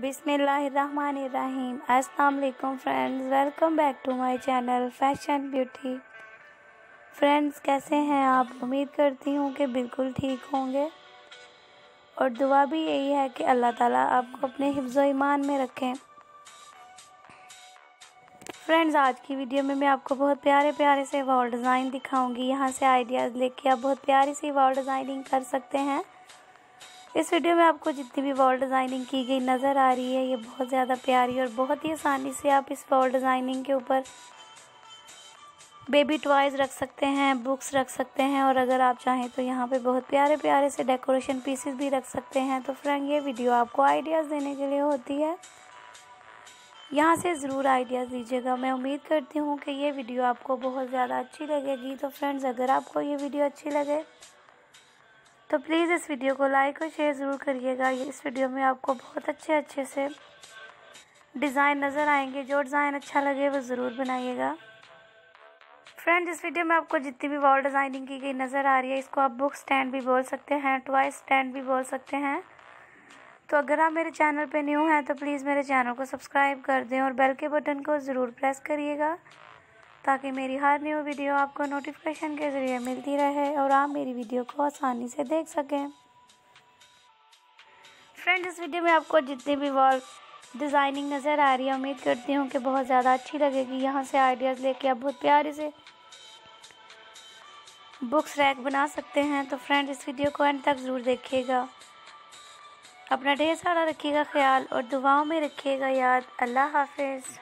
बिसमीम अस्सलाम friends, welcome back to my channel fashion beauty. Friends, कैसे हैं आप? उम्मीद करती हूँ कि बिल्कुल ठीक होंगे। और दुआ भी यही है कि अल्लाह ताला आपको अपने हिफ्ज़ ईमान में रखें। फ्रेंड्स, आज की वीडियो में मैं आपको बहुत प्यारे प्यारे से वॉल डिज़ाइन दिखाऊँगी। यहाँ से आइडियाज़ लेके आप बहुत प्यारी सी वॉल डिज़ाइनिंग कर सकते हैं। इस वीडियो में आपको जितनी भी वॉल डिज़ाइनिंग की गई नज़र आ रही है, ये बहुत ज़्यादा प्यारी और बहुत ही आसानी से आप इस वॉल डिज़ाइनिंग के ऊपर बेबी टॉयज़ रख सकते हैं बुक्स रख सकते हैं और अगर आप चाहें तो यहाँ पे बहुत प्यारे प्यारे से डेकोरेशन पीसेस भी रख सकते हैं। तो फ्रेंड ये वीडियो आपको आइडियाज़ देने के लिए होती है। यहाँ से ज़रूर आइडियाज़ दीजिएगा। मैं उम्मीद करती हूँ कि ये वीडियो आपको बहुत ज़्यादा अच्छी लगेगी। तो फ्रेंड्स अगर आपको ये वीडियो अच्छी लगे तो प्लीज़ इस वीडियो को लाइक और शेयर ज़रूर करिएगा। इस वीडियो में आपको बहुत अच्छे अच्छे से डिज़ाइन नज़र आएँगे। जो डिज़ाइन अच्छा लगे वो ज़रूर बनाइएगा। फ्रेंड इस वीडियो में आपको जितनी भी वॉल डिज़ाइनिंग की गई नज़र आ रही है, इसको आप बुक स्टैंड भी बोल सकते हैं टॉय स्टैंड भी बोल सकते हैं। तो अगर आप मेरे चैनल पे न्यू हैं तो प्लीज़ मेरे चैनल को सब्सक्राइब कर दें और बेल के बटन को ज़रूर प्रेस करिएगा। ताकि मेरी हर न्यू वीडियो आपको नोटिफिकेशन के ज़रिए मिलती रहे और आप मेरी वीडियो को आसानी से देख सकें। फ्रेंड इस वीडियो में आपको जितनी भी वॉल डिज़ाइनिंग नज़र आ रही है, उम्मीद करती हूँ कि बहुत ज़्यादा अच्छी लगेगी। यहाँ से आइडियाज़ लेके आप बहुत प्यारे से बुक्स रैक बना सकते हैं। तो फ्रेंड इस वीडियो को एंड तक ज़रूर देखिएगा। अपना ढेर सारा रखिएगा ख्याल और दुआओं में रखिएगा याद। अल्लाह हाफिज़।